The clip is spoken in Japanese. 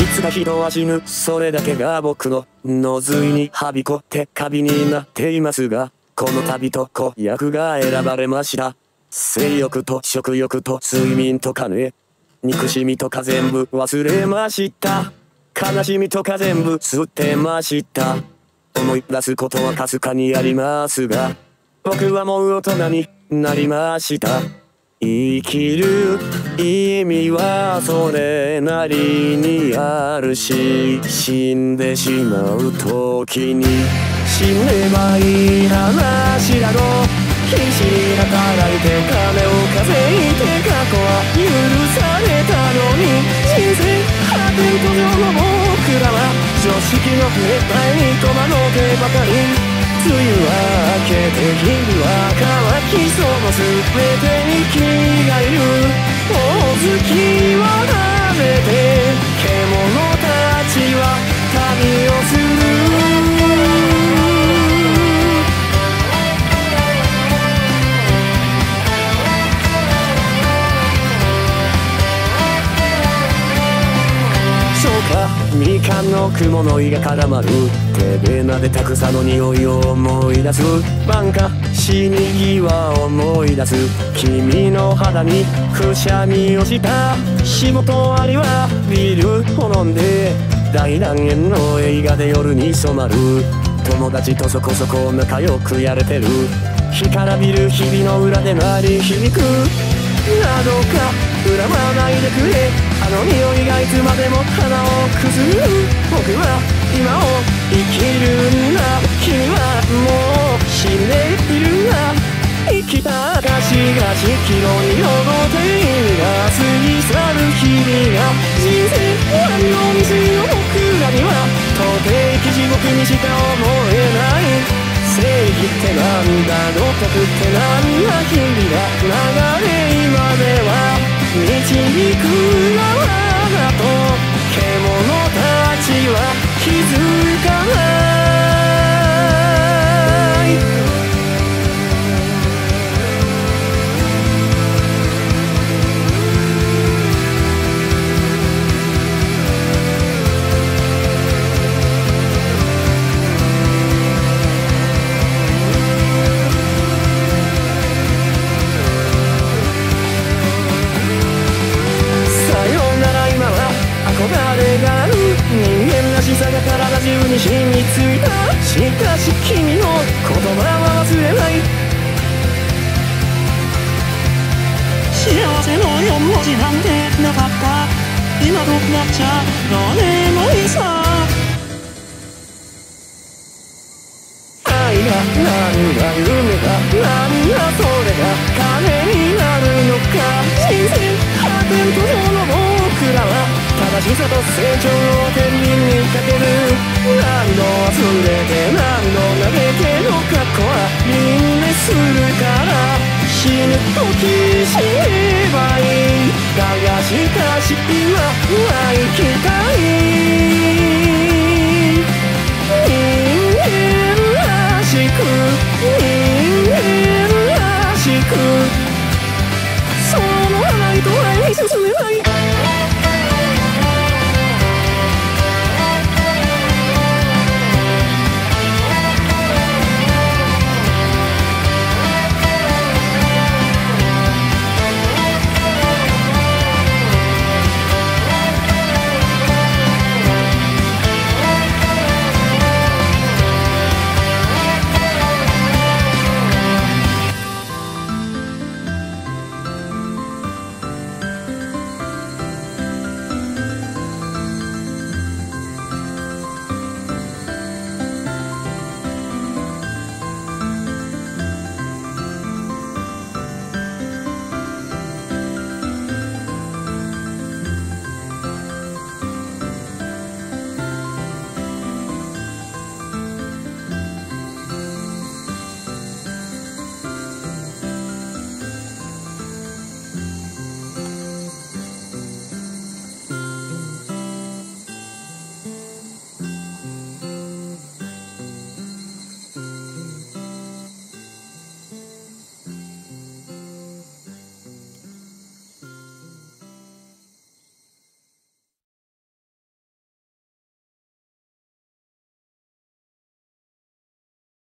いつか人は死ぬ。それだけが僕の、のずいにはびこってカビになっていますが、この旅と子役が選ばれました。性欲と食欲と睡眠と金。憎しみとか全部忘れました。悲しみとか全部吸ってました。思い出すことはかすかにありますが、僕はもう大人になりました。生きる意味はそれなりにあるし死んでしまう時に死ねばいい話だろ必死に働いて金を稼いで過去は許されたのに人生破天途上の僕らは常識の絶対に戸惑ってばかり明けて日々は乾きその全てに君がみかんの雲の胃が絡まる手で撫でた草の匂いを思い出す晩夏死に際思い出す。君の肌にくしゃみをした。仕事ありはビールを飲んで大団円の映画で夜に染まる友達とそこそこ仲良くやれてる干からびる日々の裏で鳴り響くなどか恨まないでくれあの匂いがいつまでも鼻をくずる僕は今を生きるんだ君はもう死んでいるんだ生きた証がしキロに残って意味が過ぎ去る日々が人生終わりを見せる僕らには到底生き地獄にしか思えない正義ってなんだ道徳ってなんだ日々が流れの文字なんてなかった今となっちゃどうでもいいさ愛がなんだ夢がなんだそれが金になるのか。人生破天荒の僕らは正しさと成長をしは行きたい